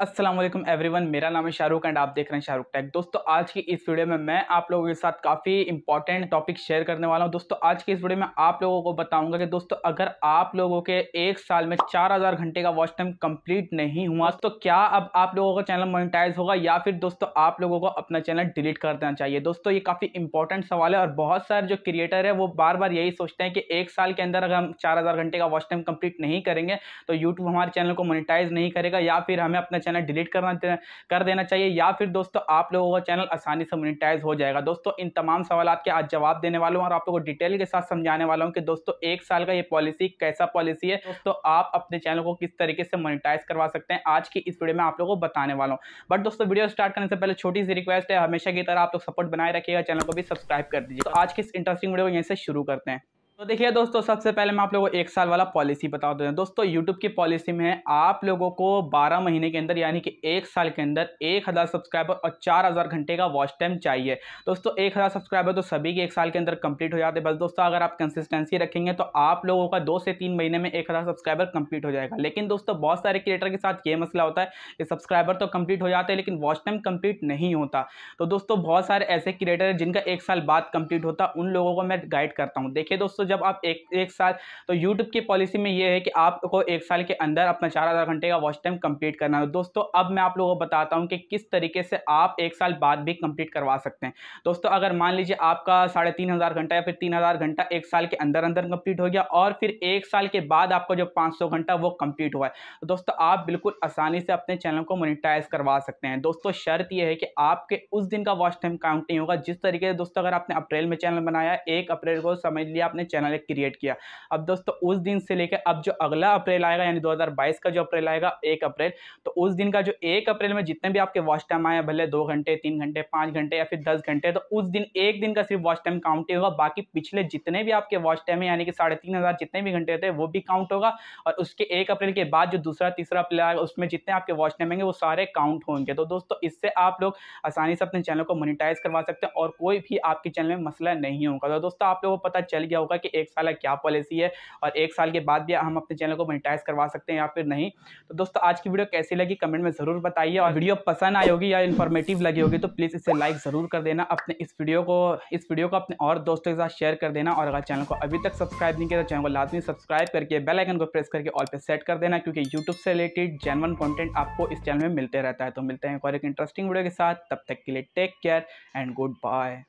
Aslam everyone मेरा नाम है शाहरुख एंड आप देख रहे हैं शाहरुख टैग दोस्तों, आज की इस वीडियो में मैं आप लोगों के साथ काफ़ी इंपॉर्टेंट टॉपिक शेयर करने वाला हूँ। दोस्तों, आज की इस वीडियो में आप लोगों को बताऊँगा कि दोस्तों, अगर आप लोगों के एक साल में 4000 घंटे का वॉच टाइम कंप्लीट नहीं हुआ तो क्या अब आप लोगों का चैनल मोनिटाइज होगा या फिर दोस्तों, आप लोगों को अपना चैनल डिलीट कर देना चाहिए? दोस्तों, ये काफ़ी इंपॉर्टेंट सवाल है और बहुत सारे जो क्रिएटर है, वो बार बार यही सोचते हैं कि एक साल के अंदर अगर हम चार हज़ार घंटे का वॉच टाइम कंप्लीट नहीं करेंगे तो यूट्यूब हमारे चैनल को मोनिटाइज नहीं करेगा या फिर हमें अपना चैनल डिलीट करना कर देना चाहिए, या फिर दोस्तों आप लोगों का चैनल आसानी से मोनिटाइज हो जाएगा। दोस्तों, इन तमाम सवाल के आज जवाब देने वाला हूँ और आप लोगों को डिटेल के साथ समझाने वाला हूँ कि दोस्तों, एक साल का ये पॉलिसी कैसा पॉलिसी है? दोस्तों, आप अपने चैनल को किस तरीके से मोनिटाइज करवा सकते हैं? आज की इस वीडियो में आप लोगों को बताने वाला हूँ। बट दोस्तों, वीडियो स्टार्ट करने से पहले छोटी सी रिक्वेस्ट है, हमेशा की तरह आप लोग सपोर्ट बनाए रखिएगा, चैनल को भी सब्सक्राइब कर दीजिए तो आज की इस इंटरेस्टिंग वीडियो को यहीं से शुरू करते हैं। तो देखिए दोस्तों, सबसे पहले मैं आप लोगों को एक साल वाला पॉलिसी बता दूँ दोस्तों यूट्यूब की पॉलिसी में आप लोगों को 12 महीने के अंदर, यानी कि एक साल के अंदर 1000 सब्सक्राइबर और 4000 घंटे का वॉच टाइम चाहिए। दोस्तों 1000 सब्सक्राइबर तो सभी के एक साल के अंदर कंप्लीट हो जाते बस दोस्तों, अगर आप कंसिस्टेंसी रखेंगे तो आप लोगों का दो से तीन महीने में एक हज़ार सब्सक्राइबर कंप्लीट हो जाएगा। लेकिन दोस्तों, बहुत सारे क्रिएटर के साथ ये मसला होता है कि सब्सक्राइबर तो कंप्लीट हो जाते हैं, लेकिन वॉच टाइम कंप्लीट नहीं होता। तो दोस्तों, बहुत सारे ऐसे क्रिएटर हैं जिनका एक साल बाद कंप्लीट होता उन लोगों को मैं गाइड करता हूँ। देखिए दोस्तों जब आप एक एक साल तो यूट्यूब की पॉलिसी में ये है कि आपको एक साल के अंदर अपना चार हज़ार घंटे का वॉच टाइम कंप्लीट करना है। दोस्तों, अब मैं आप लोगों को बताता हूँ कि किस तरीके से आप एक साल बाद भी कंप्लीट करवा सकते हैं। दोस्तों, अगर मान लीजिए आपका साढ़े तीन हज़ार घंटा या फिर तीन हज़ार घंटा एक साल के अंदर अंदर कंप्लीट हो गया और फिर एक साल के बाद आपका जो पाँच सौ घंटा वो कंप्लीट हुआ है तो दोस्तों, आप बिल्कुल आसानी से अपने चैनल को मोनिटाइज करवा सकते हैं। दोस्तों, शर्त यह है कि आपके उस दिन का वॉच टाइम काउंट नहीं होगा। जिस तरीके से दोस्तों, अगर आपने अप्रैल में चैनल बनाया, एक अप्रैल को समझ लिया आपने चैनल क्रिएट किया। अब दोस्तों, उस दिन से लेकर अब जो अगला अप्रैल आएगा, यानी 2022 का जो अप्रैल आएगा, एक अप्रैल तो उस दिन का जो एक अप्रैल में जितने भी आपके वॉच टाइम आए, भले दो घंटे, तीन घंटे, पाँच घंटे या फिर दस घंटे तो उस दिन, एक दिन का सिर्फ़ वॉच टाइम काउंट होगा। बाकी पिछले जितने भी आपके वॉच टाइम है, यानी कि साढ़े तीन हज़ार जितने भी घंटे थे वो भी काउंट होगा। और उसके एक अप्रैल के बाद जो दूसरा, तीसरा अप्रैल आएगा, उसमें जितने आपके वॉच टाइम होंगे, वो सारे काउंट होंगे। तो दोस्तों, इससे आप लोग आसानी से अपने चैनल को मोनिटाइज करवा सकते हैं और कोई भी आपके चैनल में मसला नहीं होगा। तो दोस्तों, आप लोगों को पता चल गया होगा कि एक साल क्या पॉलिसी है? और एक साल के बाद भी हम अपने चैनल को मोनिटाइज करवा सकते हैं या फिर नहीं? तो दोस्तों, आज की वीडियो कैसी लगी कमेंट में ज़रूर बताइए। और वीडियो पसंद आई होगी या इन्फॉर्मेटिव लगी होगी तो प्लीज़ इसे लाइक ज़रूर कर देना। अपने इस वीडियो को, इस वीडियो को अपने और दोस्तों के साथ शेयर कर देना। और अगर चैनल को अभी तक सब्सक्राइब नहीं किया तो चैनल को लाजमी सब्सक्राइब करके बेल आइकन को प्रेस करके ऑल पे सेट कर देना, क्योंकि यूट्यूब से रिलेटेड जेनवन कॉन्टेंट आपको इस चैनल में मिलते रहता है। तो मिलते हैं और एक इंटरेस्टिंग वीडियो के साथ। तब तक के लिए take care and good bye